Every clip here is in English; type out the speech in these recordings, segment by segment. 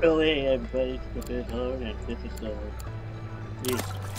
Really, everybody's a bit hard and this is the... Yeah.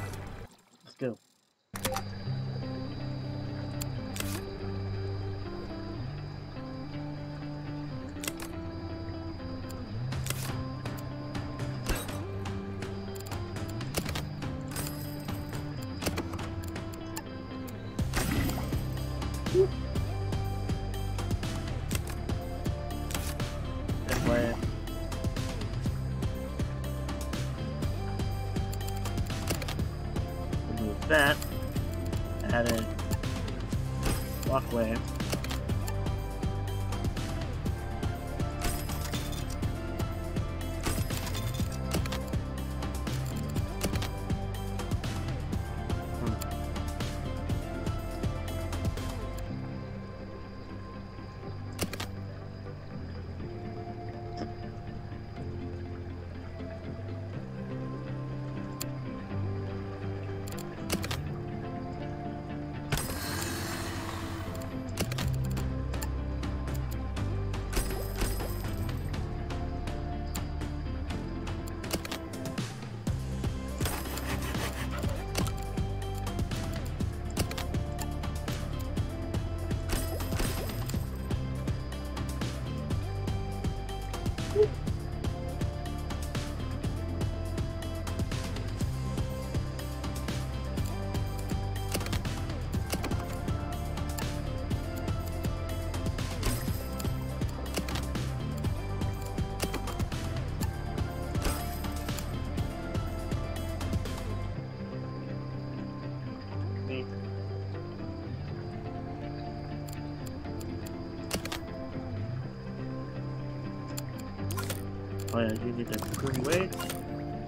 You need that green weight,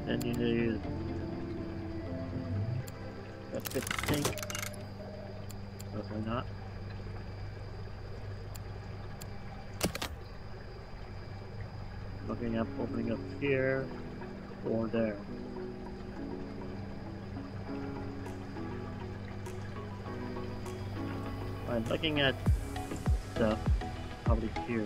and you need a fifth tank. Hopefully not. Looking up, opening up here, or there. I'm looking at stuff probably here.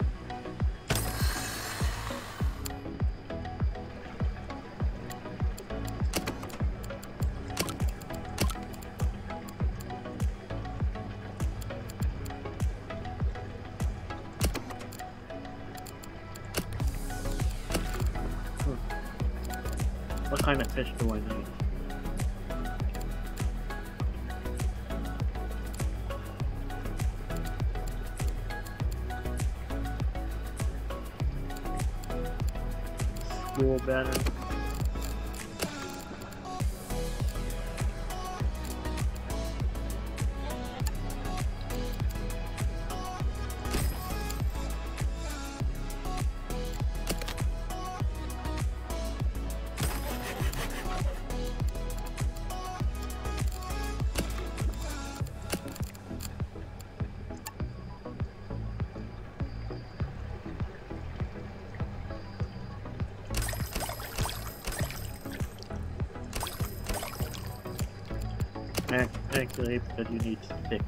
But you need to sticks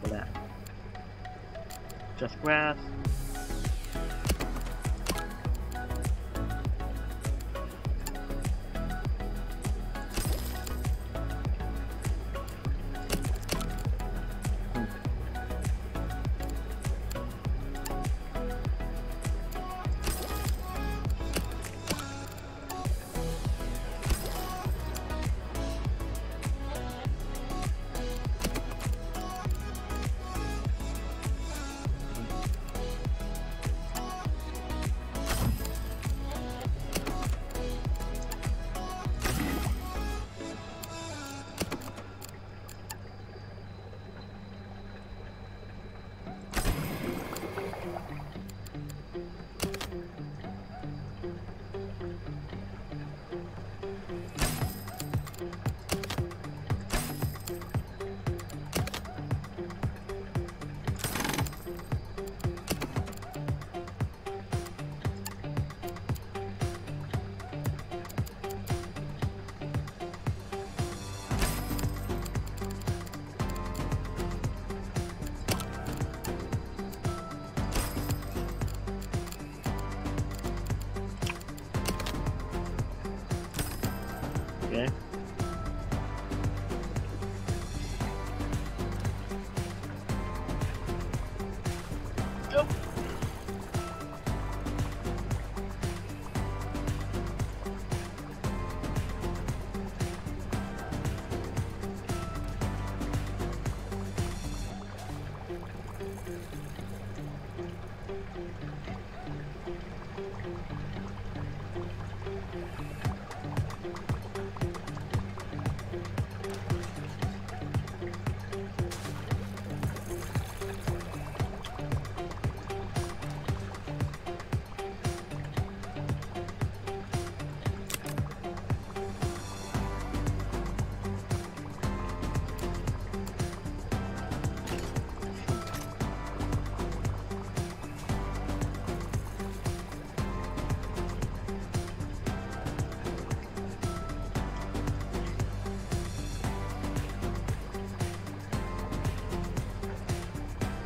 for that. Just grass.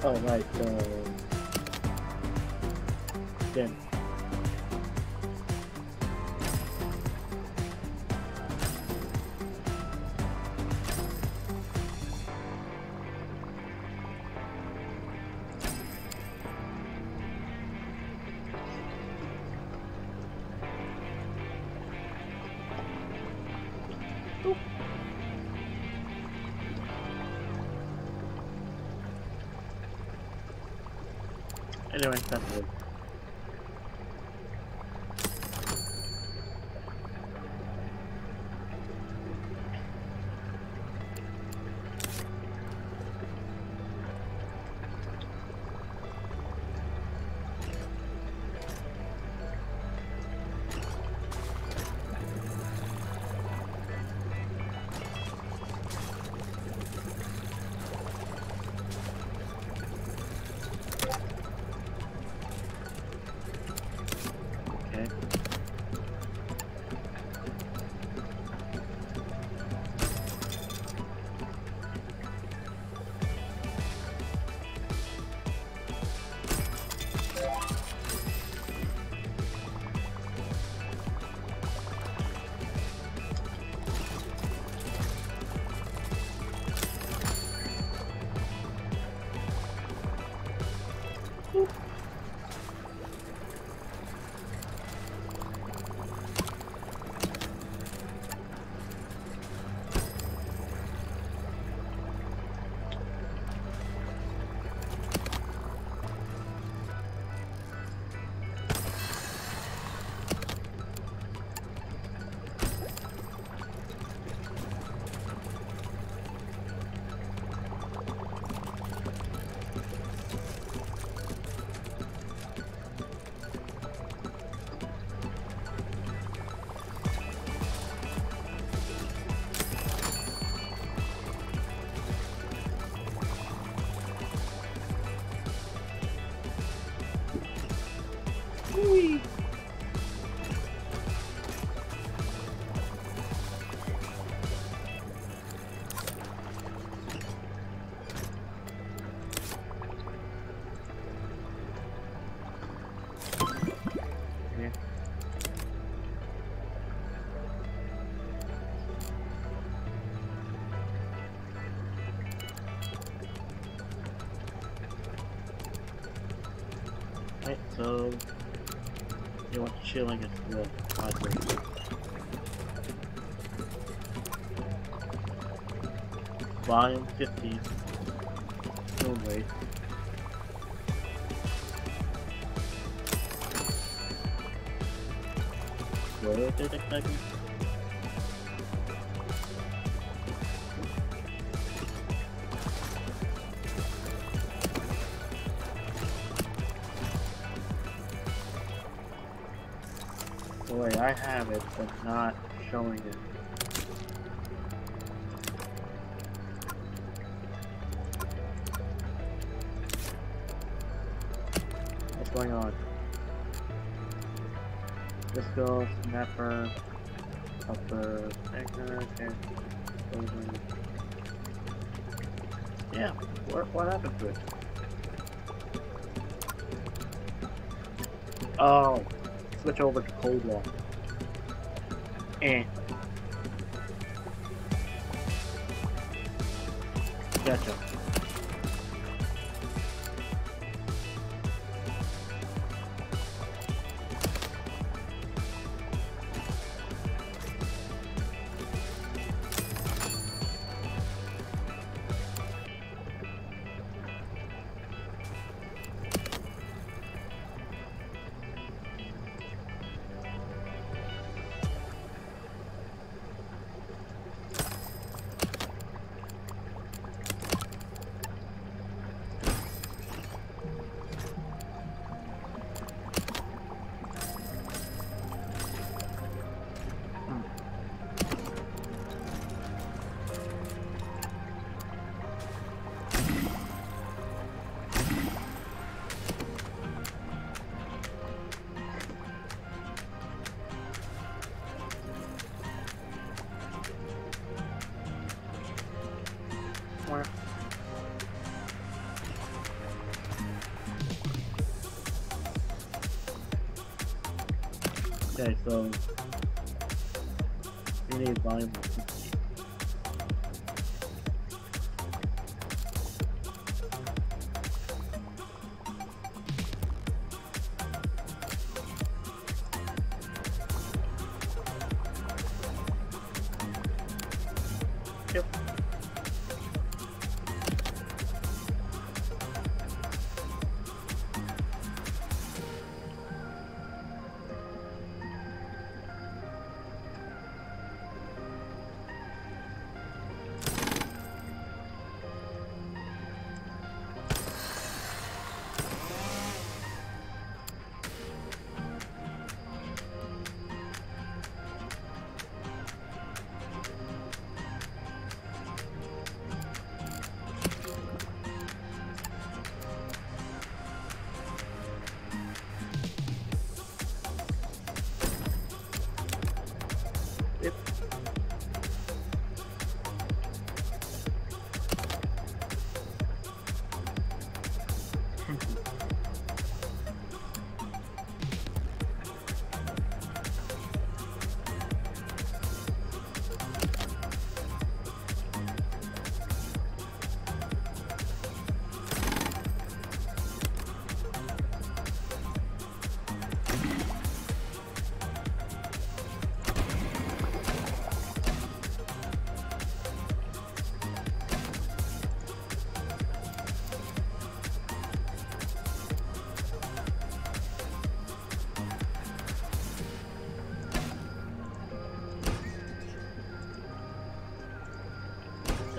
Oh, right, uh... Then. Anyway, that's you want chilling the library. Volume 50. Only. What are they expecting? I have it, but not showing it. What's going on? Disco, snapper, upper, and. Yeah, what, what happened to it? Oh, switch over to cold wall. Eh. So we need volume.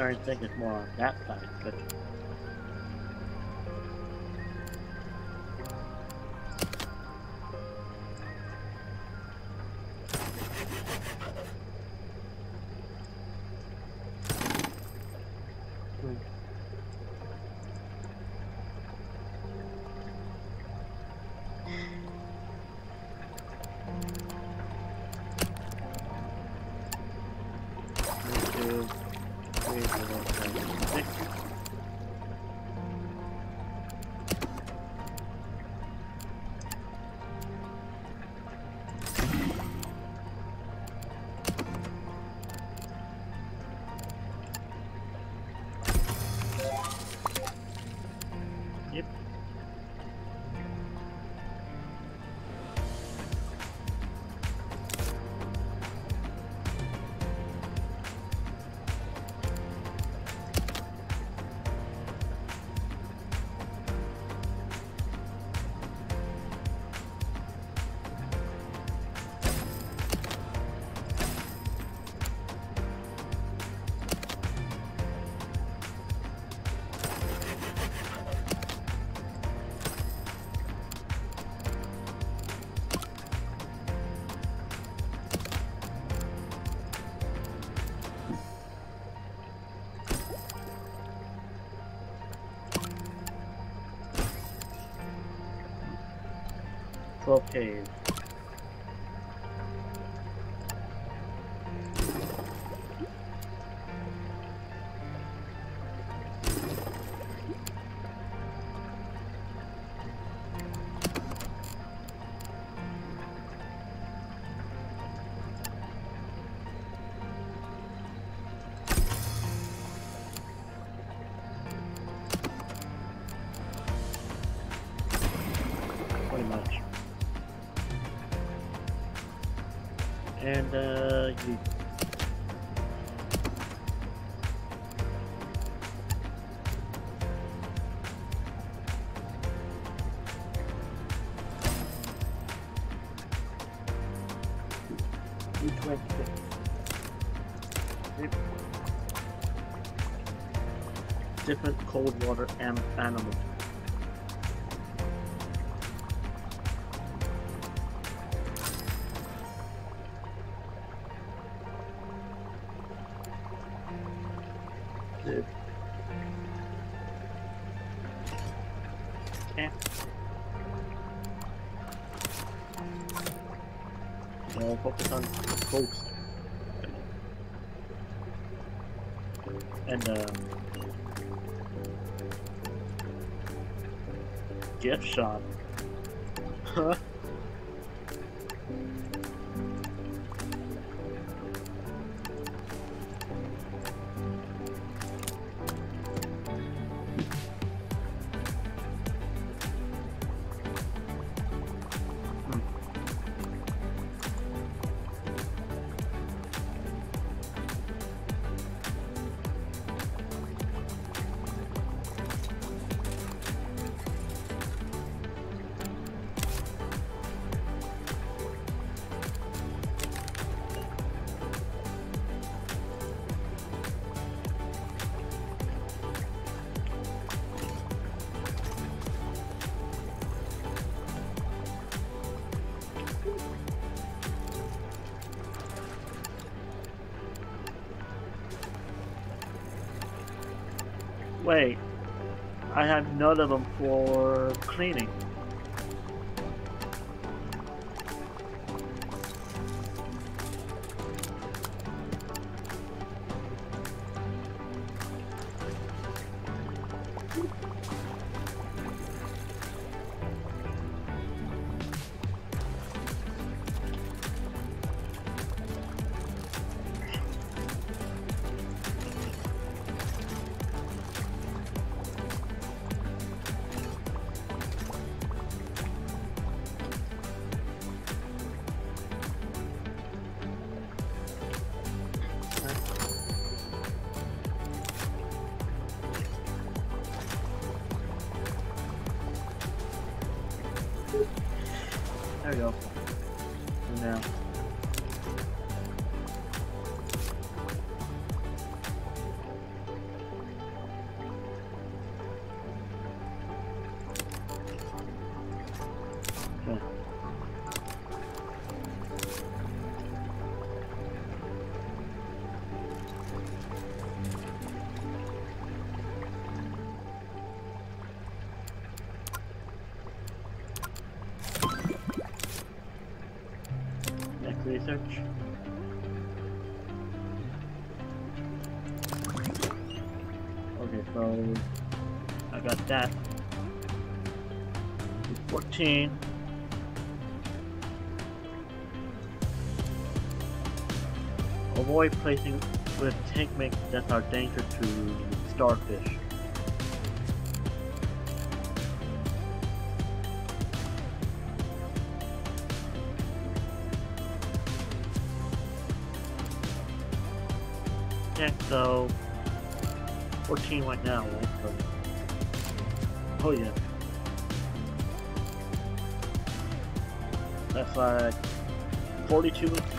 Starting to think it's more on that side, but 12k Different cold water am have none of them for cleaning. Research. Okay, so I got that. 14. Avoid placing with tank mix that are dangerous to starfish. Oh yeah. That's like 42-ish.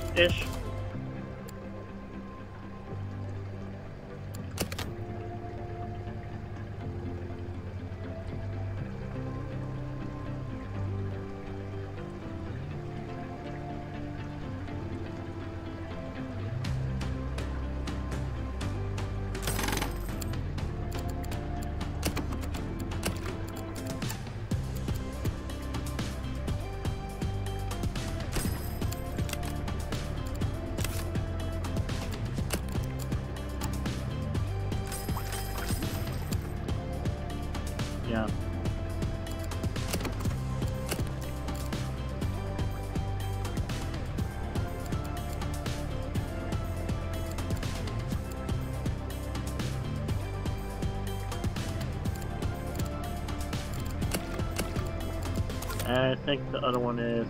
I think the other one is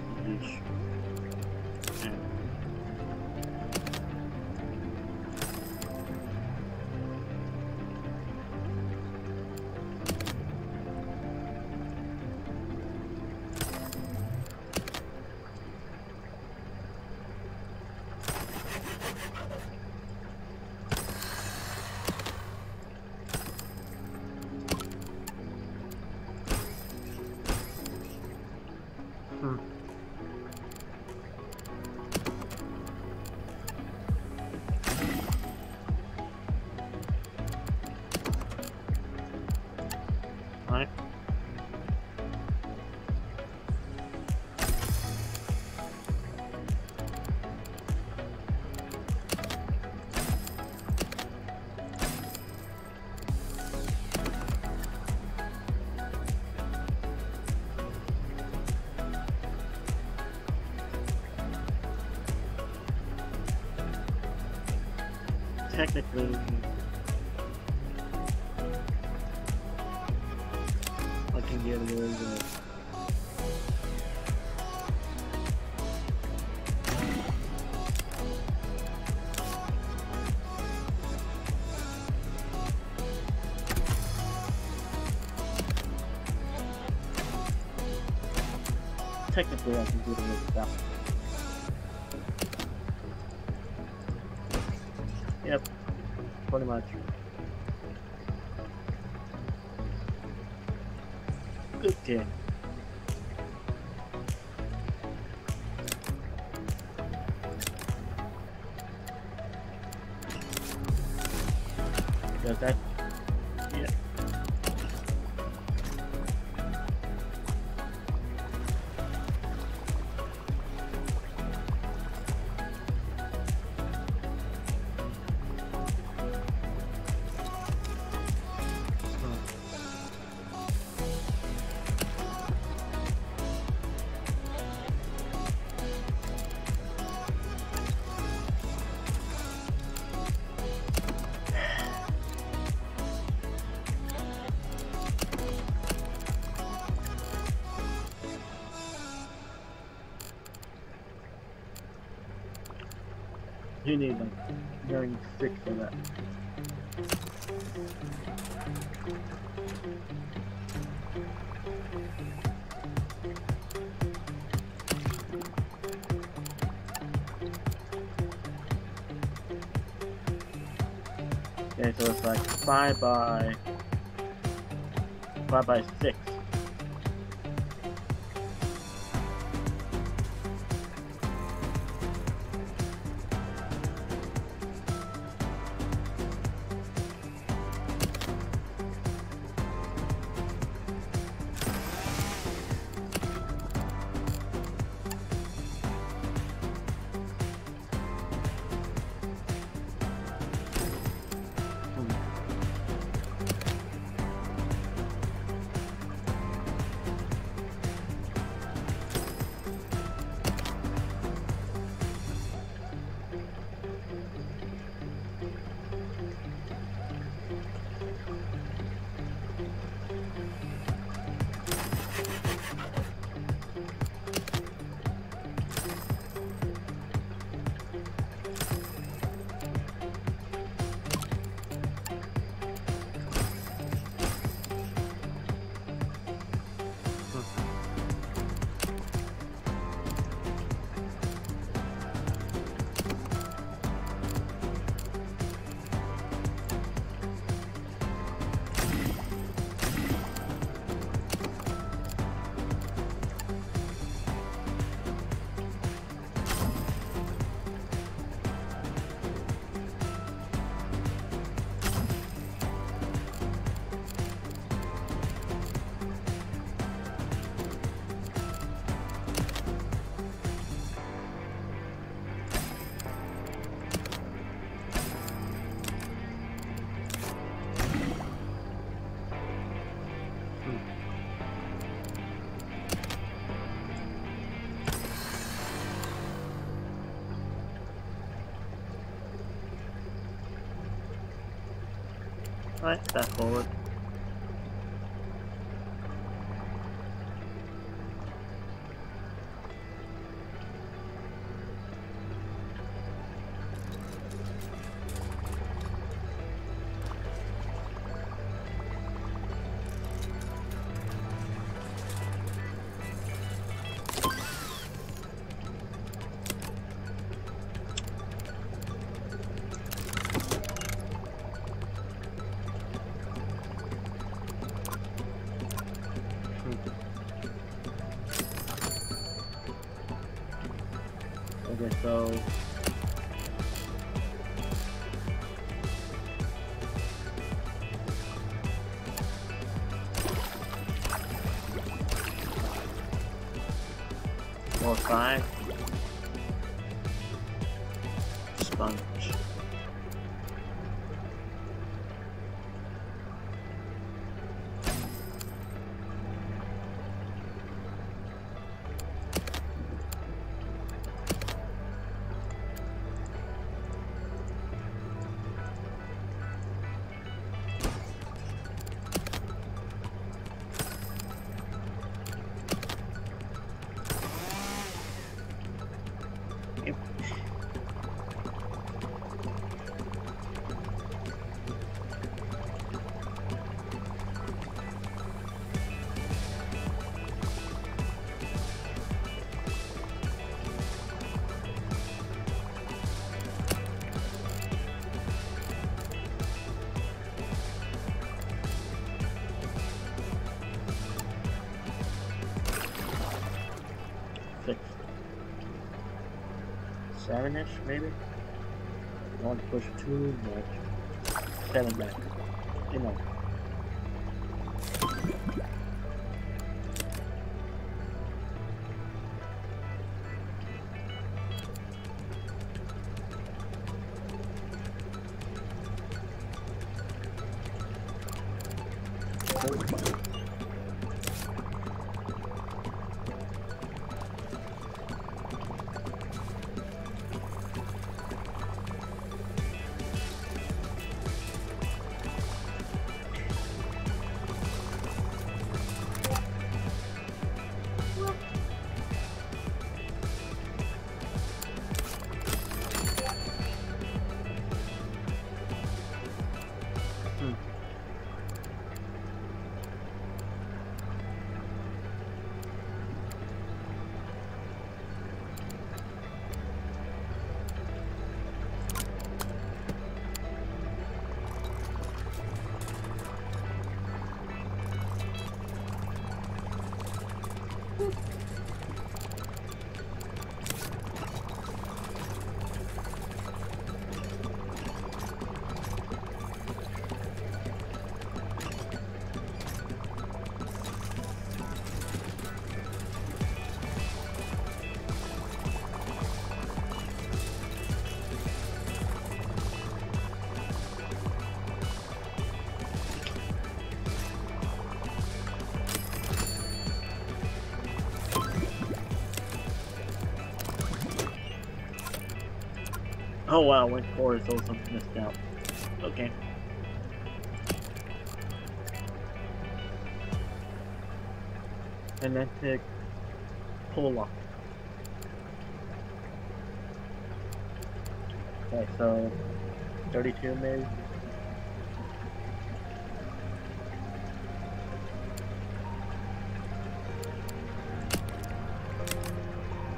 technically I can get away with that. Yep, pretty much. Good game. That? need like hearing stick for that. Okay, so it's like 5 by 5 by 6. 哎，打头了。Seven-ish, maybe? I don't want to push too much. Seven back. Oh wow, went core is also missed out. Okay. And then to pull Pola. Okay, so 32 maybe?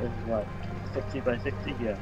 This is what? 60 by 60? Yeah.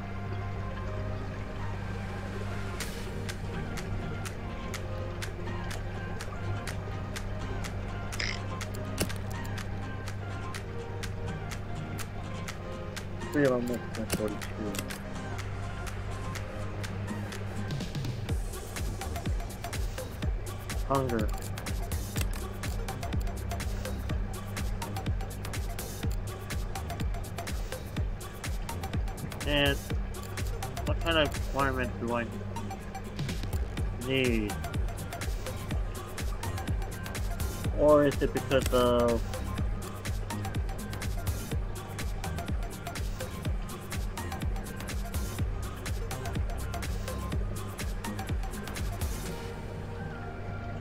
It because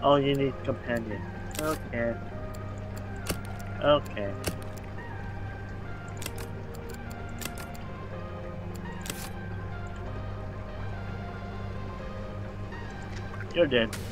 Oh, you need companion. Okay. Okay. You're dead.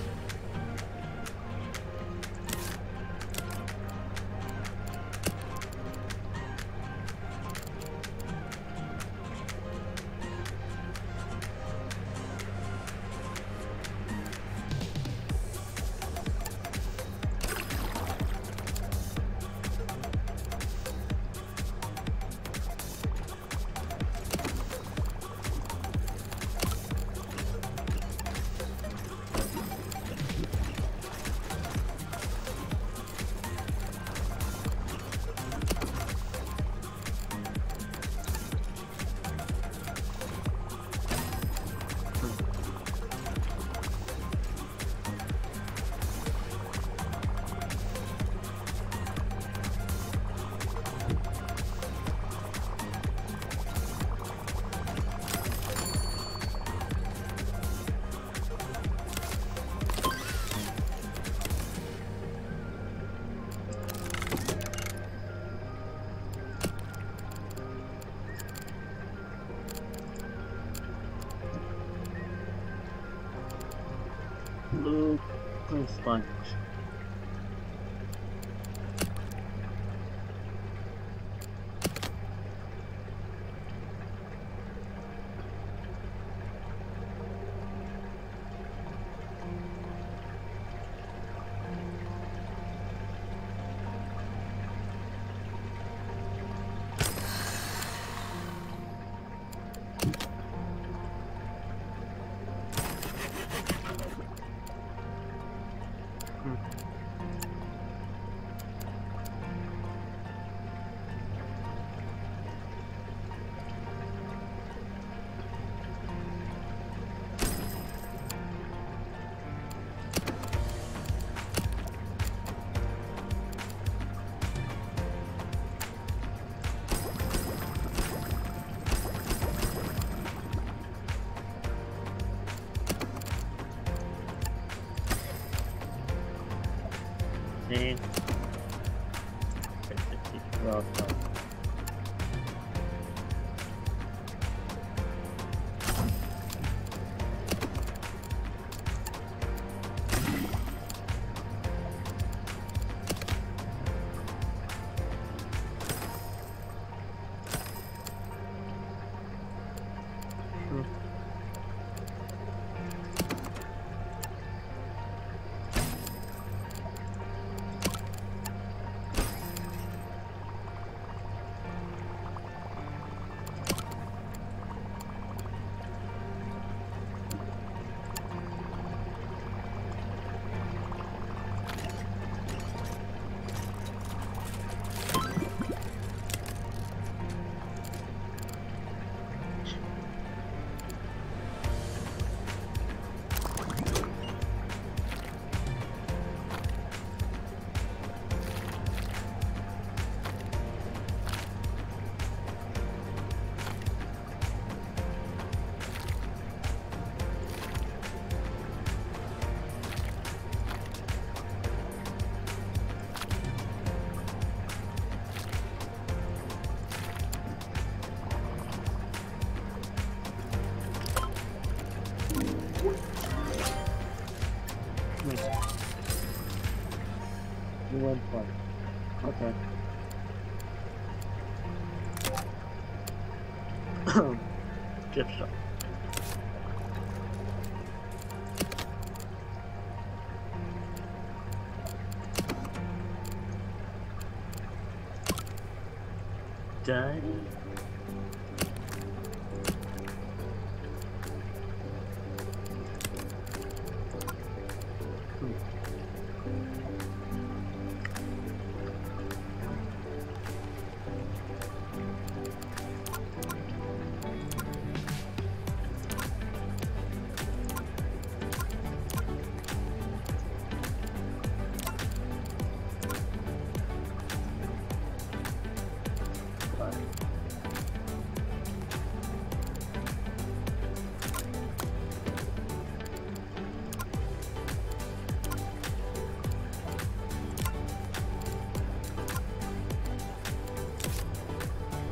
Done.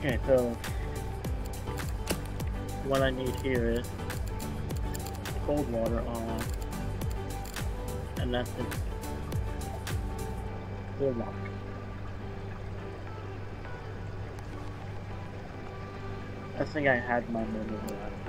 Okay, so what I need here is cold water on, and that's it. Cold water. I think I had my moment.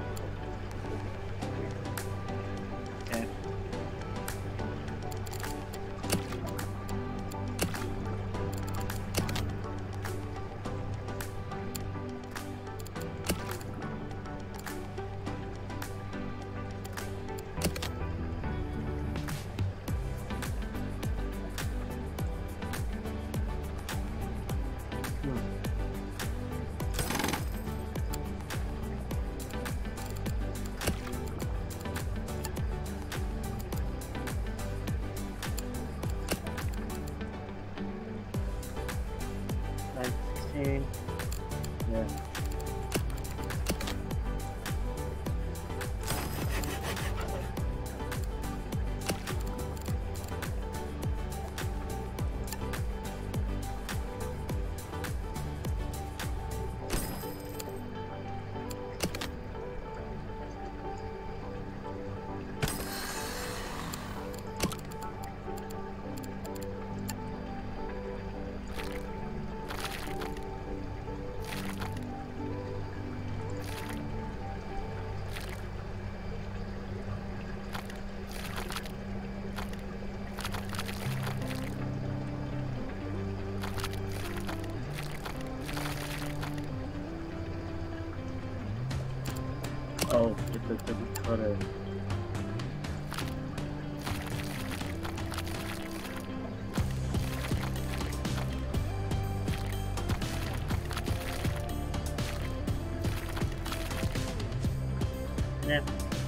Yeah,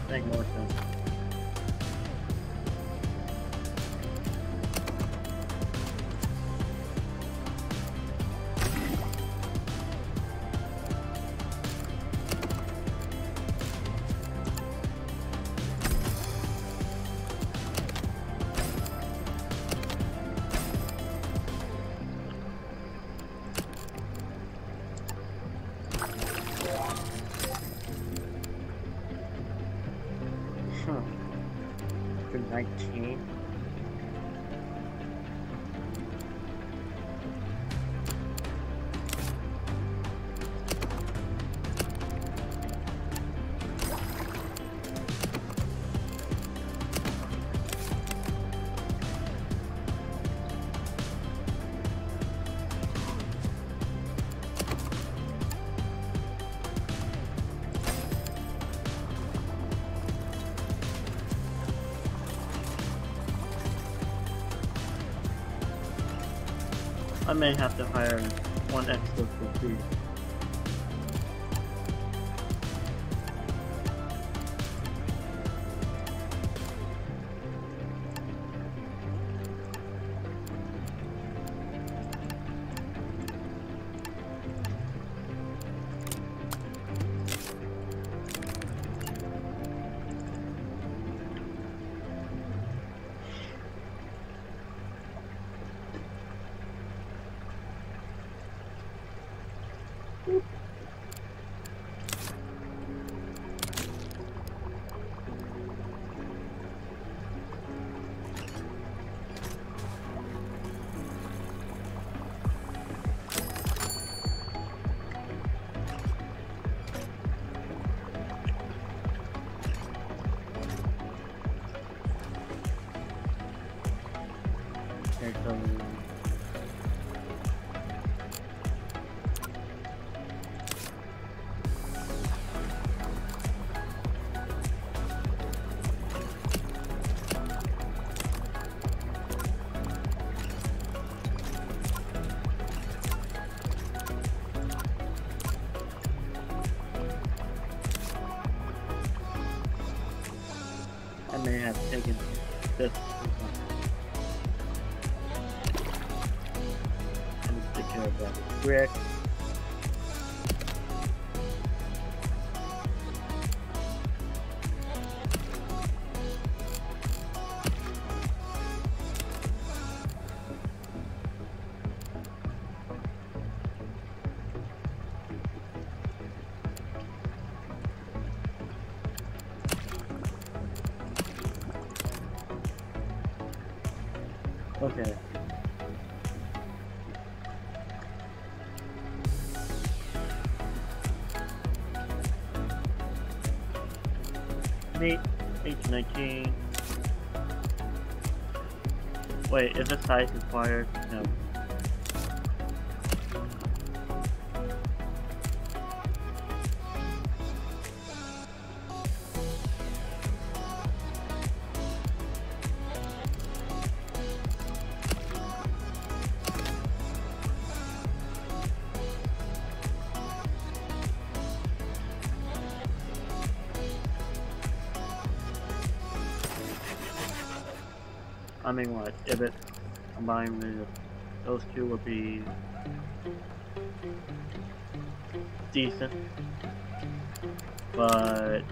make more sense. May have to hire one Wait, is the size required? No. With those two would be decent. But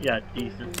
yeah, decent.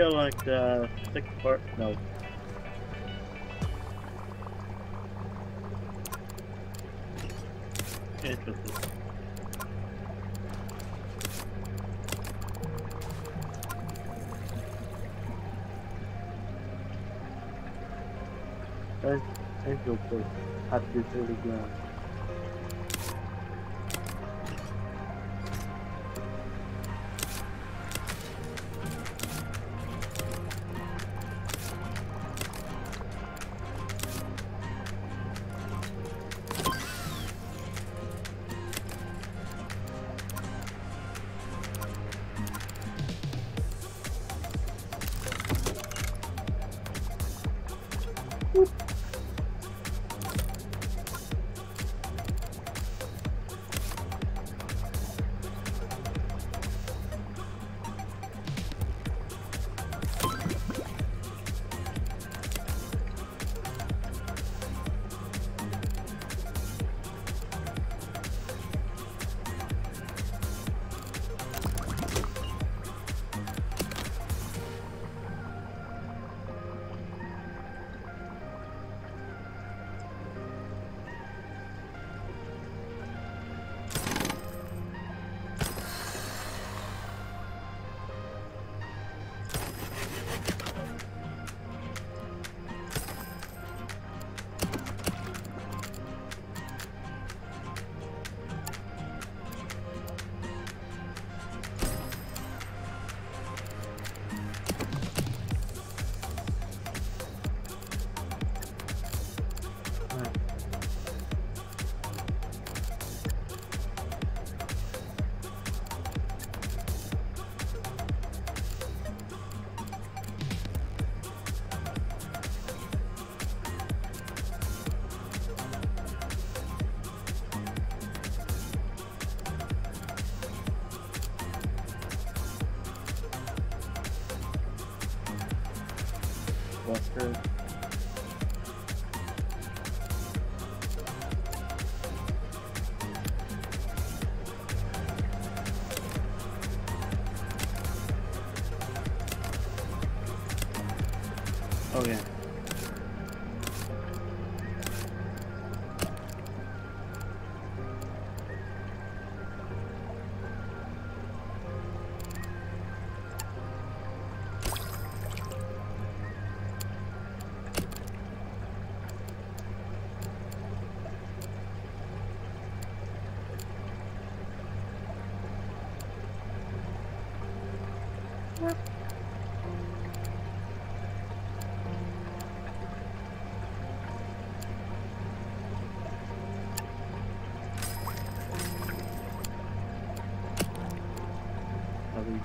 Feel like the sixth part. No. Interesting. Go first. At this early ground.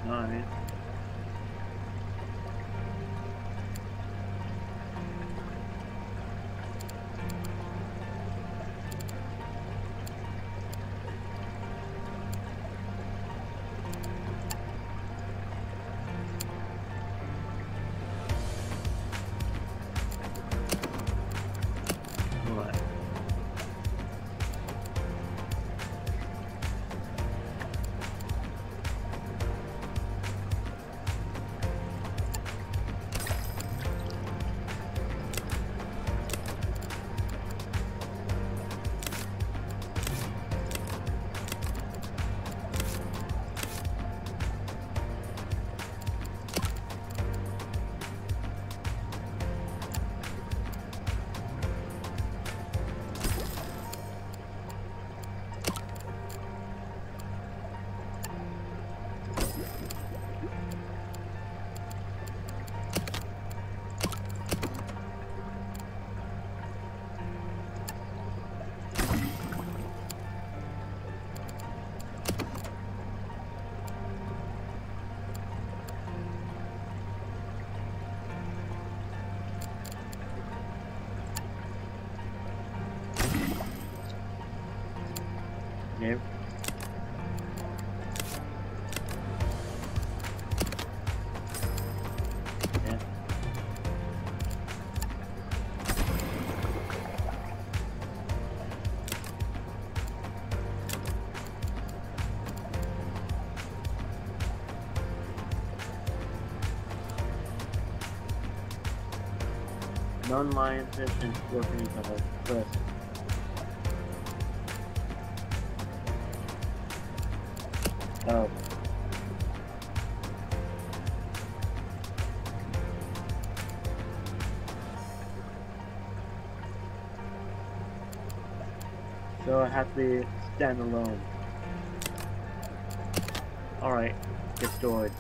Nine. What? Non-lionfish and scorpions are first. Oh. So I have to stand alone. Alright, destroyed.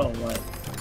Oh, right.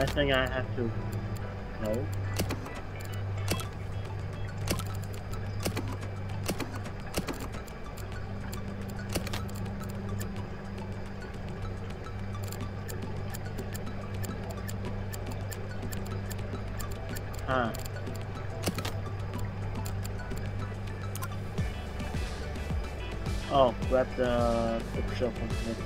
I think I have to. The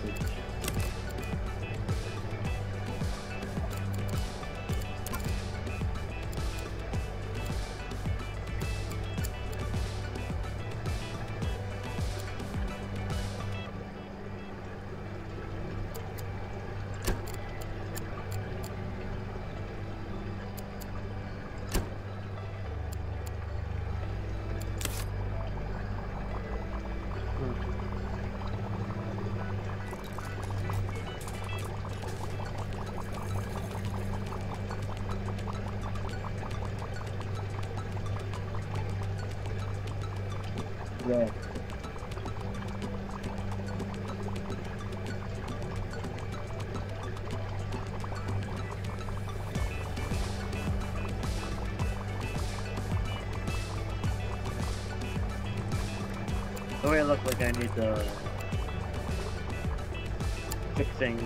The way it looks like I need the fixing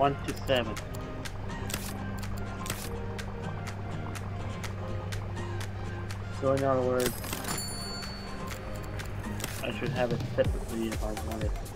1 to 7. So in other words, I should have it separately if I wanted.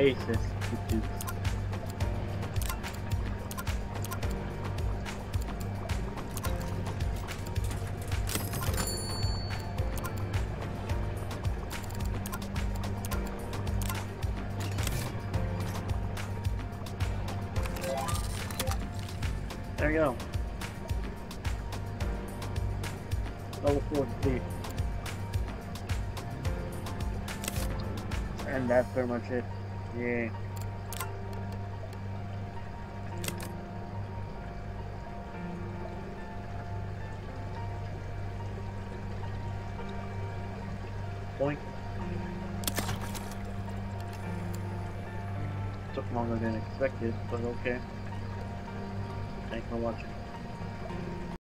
There you go. Level 43. And that's pretty much it. But okay. Thanks for watching.